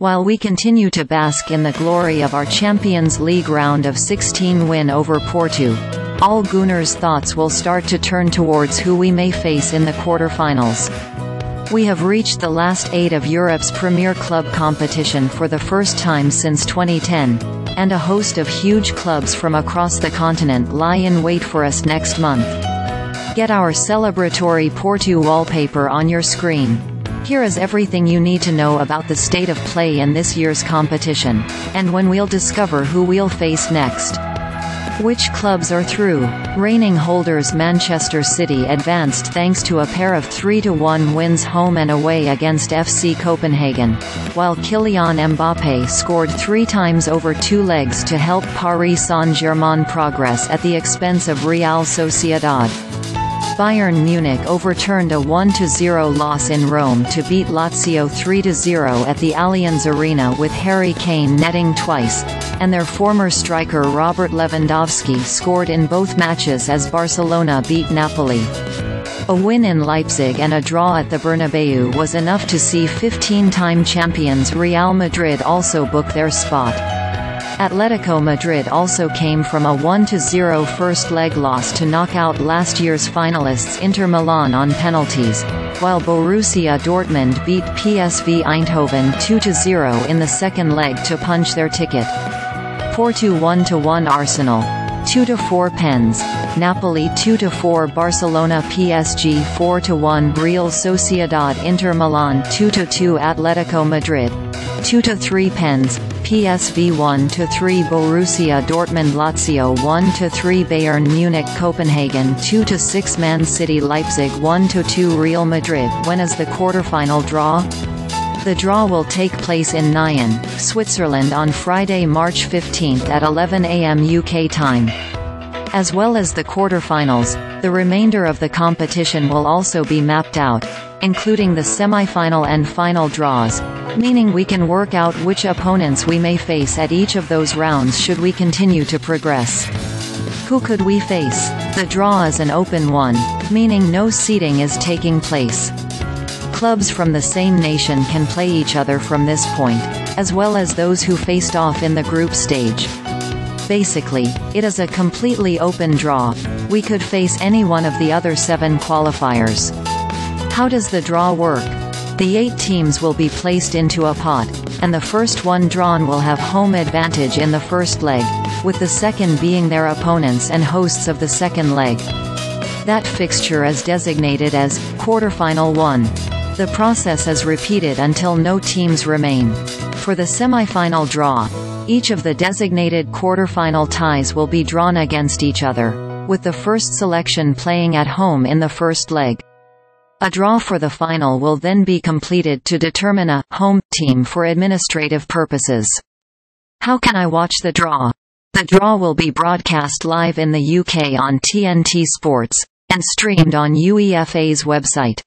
While we continue to bask in the glory of our Champions League round of 16 win over Porto, all Gooners' thoughts will start to turn towards who we may face in the quarter-finals. We have reached the last eight of Europe's premier club competition for the first time since 2010, and a host of huge clubs from across the continent lie in wait for us next month. Get our celebratory Porto wallpaper on your screen. Here is everything you need to know about the state of play in this year's competition, and when we'll discover who we'll face next. Which clubs are through? Reigning holders Manchester City advanced thanks to a pair of 3-1 wins home and away against FC Copenhagen, while Kylian Mbappé scored three times over two legs to help Paris Saint-Germain progress at the expense of Real Sociedad. Bayern Munich overturned a 1-0 loss in Rome to beat Lazio 3-0 at the Allianz Arena with Harry Kane netting twice, and their former striker Robert Lewandowski scored in both matches as Barcelona beat Napoli. A win in Leipzig and a draw at the Bernabeu was enough to see 15-time champions Real Madrid also book their spot. Atletico Madrid also came from a 1-0 first leg loss to knock out last year's finalists Inter Milan on penalties, while Borussia Dortmund beat PSV Eindhoven 2-0 in the second leg to punch their ticket. Porto 1-1 Arsenal 2-4 Pens, Napoli 2-4 Barcelona PSG 4-1 Real Sociedad Inter Milan 2-2 Atletico Madrid 2-3 Pens, PSV 1-3 Borussia Dortmund Lazio 1-3 Bayern Munich Copenhagen 2-6 Man City Leipzig 1-2 Real Madrid When is the quarterfinal draw? The draw will take place in Nyon, Switzerland on Friday, March 15 at 11 a.m. UK time. As well as the quarterfinals, the remainder of the competition will also be mapped out, including the semi-final and final draws, meaning we can work out which opponents we may face at each of those rounds should we continue to progress. Who could we face? The draw is an open one, meaning no seeding is taking place. Clubs from the same nation can play each other from this point, as well as those who faced off in the group stage. Basically, it is a completely open draw. We could face any one of the other seven qualifiers. How does the draw work? The eight teams will be placed into a pot, and the first one drawn will have home advantage in the first leg, with the second being their opponents and hosts of the second leg. That fixture is designated as quarterfinal 1. The process is repeated until no teams remain. For the semi-final draw, each of the designated quarterfinal ties will be drawn against each other, with the first selection playing at home in the first leg. A draw for the final will then be completed to determine a home team for administrative purposes. How can I watch the draw? The draw will be broadcast live in the UK on TNT Sports and streamed on UEFA's website.